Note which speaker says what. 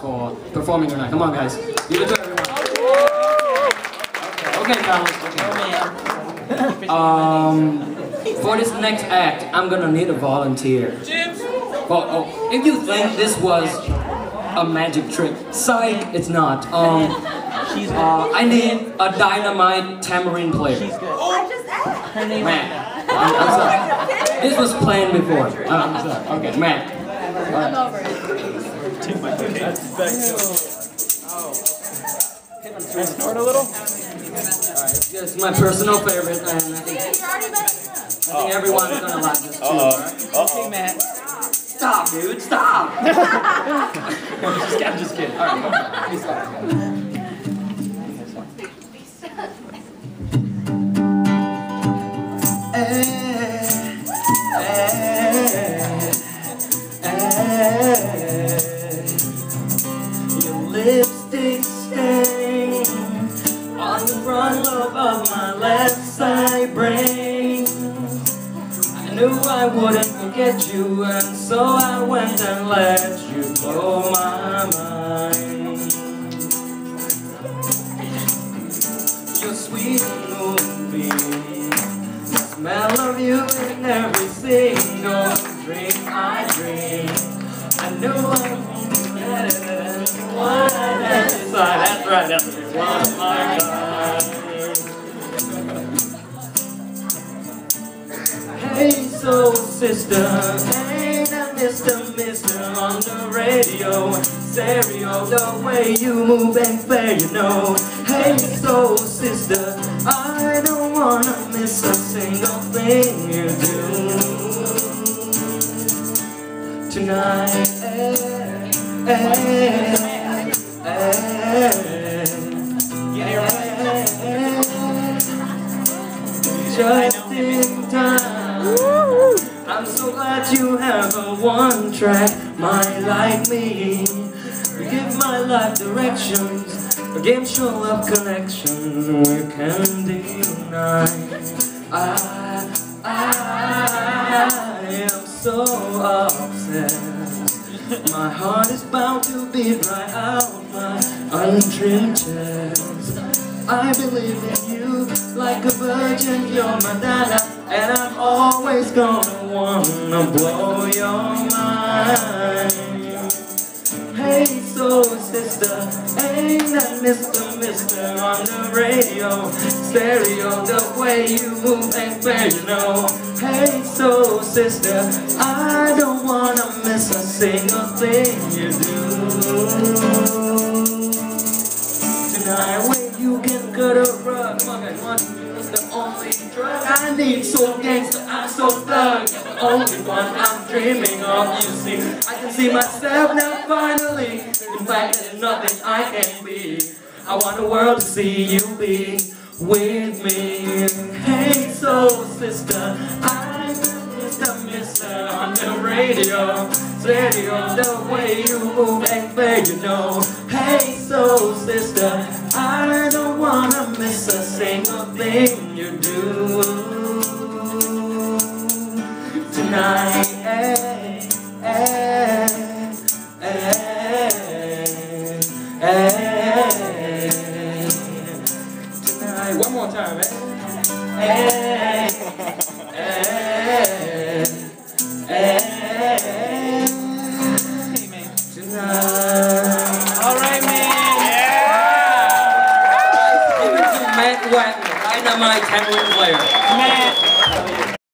Speaker 1: for performing tonight. Come on, guys. Give it to everyone. Okay, okay Carlos. Okay. Um, for this next act, I'm gonna need a volunteer. Well, oh, if you think this was a magic trick, psych, it's not. Um, uh, I need a dynamite tambourine player.
Speaker 2: I just asked.
Speaker 1: Matt, I'm, I'm sorry. This was planned before. Uh, I'm sorry. Okay, Matt.
Speaker 2: I'm over it.
Speaker 3: Can I snort a little?
Speaker 1: Alright, It's my personal favorite, and I think,
Speaker 2: You're already better than
Speaker 1: I think oh. everyone's gonna like this too. alright?
Speaker 3: Uh-oh. Matt.
Speaker 1: Stop, dude, stop! I'm just, kidding, I'm just kidding. Alright, wouldn't forget you, and so I went and let you blow my mind. Your sweet moonbeam, the smell of you in every single dream I dream. I knew I wanted better than what. That's right, that's it. One my God. Hey, soul sister, hey, that Mr. Mister on the radio, stereo, the way you move and play, you know. Hey, soul sister, I don't wanna miss a single thing you do tonight. Eh, eh, eh, eh, just in time. I'm you have a one track mind like me. You give my life directions, a game show of connection we can deny. I, I am so obsessed. My heart is bound to beat right out my untrimmed chest. I believe in you like a virgin, you're my Madonna, and I'm always gonna wanna blow your mind. Hey, soul sister, ain't that Mr. Mister on the radio? Stereo, the way you move and play, you know. Hey, soul sister, I don't wanna miss a single thing you do tonight cut I need, so gangster, I'm so thug. You're the only one I'm dreaming of. You see, I can see myself now finally. In fact, there's nothing I can be. I want the world to see you be with me. Hey, soul sister, I'm Mr. Mister on the radio. Stereo, the way you move and play, you know. Single thing you do tonight. Hey, hey, hey, hey, tonight. One more time, eh? Tonight.
Speaker 3: All right, man.
Speaker 1: To Matt Wagner, Dynamite Tambourine player.
Speaker 3: Matt.